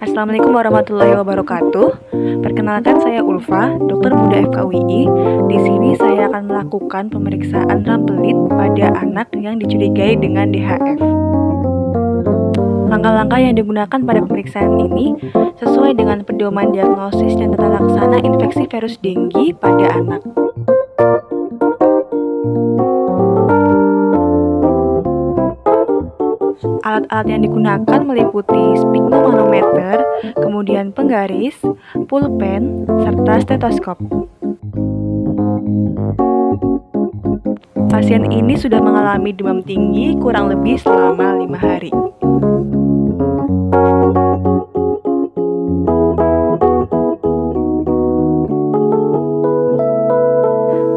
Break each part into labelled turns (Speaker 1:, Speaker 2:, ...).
Speaker 1: Assalamualaikum warahmatullahi wabarakatuh. Perkenalkan saya Ulfa, dokter muda FKUI. Di sini saya akan melakukan pemeriksaan rampelit pada anak yang dicurigai dengan DHF. Langkah-langkah yang digunakan pada pemeriksaan ini sesuai dengan pedoman diagnosis dan tata laksana infeksi virus denggi pada anak. Alat-alat yang digunakan meliputi sphygmomanometer, kemudian penggaris, pulpen, serta stetoskop. Pasien ini sudah mengalami demam tinggi kurang lebih selama lima hari.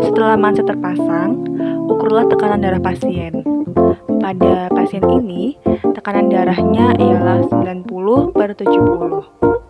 Speaker 1: Setelah manset terpasang, ukurlah tekanan darah pasien. Pada pasien ini, tekanan darahnya ialah 90 per 70.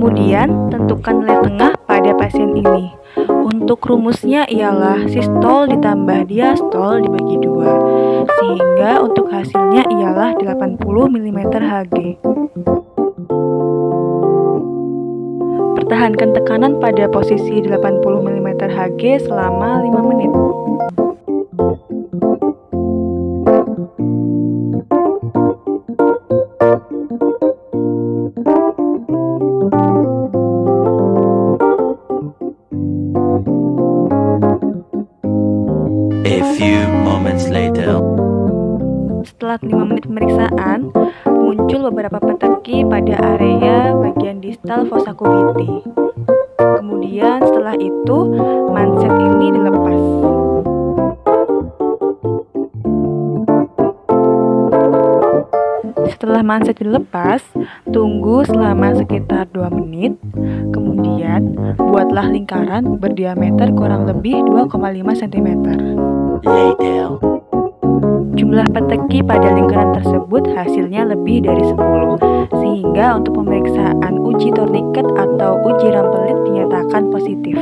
Speaker 1: Kemudian, tentukan nilai tengah pada pasien ini. Untuk rumusnya ialah sistol ditambah diastol dibagi dua, sehingga untuk hasilnya ialah 80 mm Hg. Pertahankan tekanan pada posisi 80 mm Hg selama 5 menit.
Speaker 2: A few moments later.
Speaker 1: Setelah 5 menit pemeriksaan, muncul beberapa peteki pada area bagian distal fossa cuviti. Kemudian setelah itu, manset ini dilepas. Setelah manset dilepas, tunggu selama sekitar 2 menit. Kemudian, buatlah lingkaran berdiameter kurang lebih 2,5 cm.
Speaker 2: Later.
Speaker 1: Jumlah peteki pada lingkaran tersebut hasilnya lebih dari 10, sehingga untuk pemeriksaan uji torniket atau uji rampelit dinyatakan positif.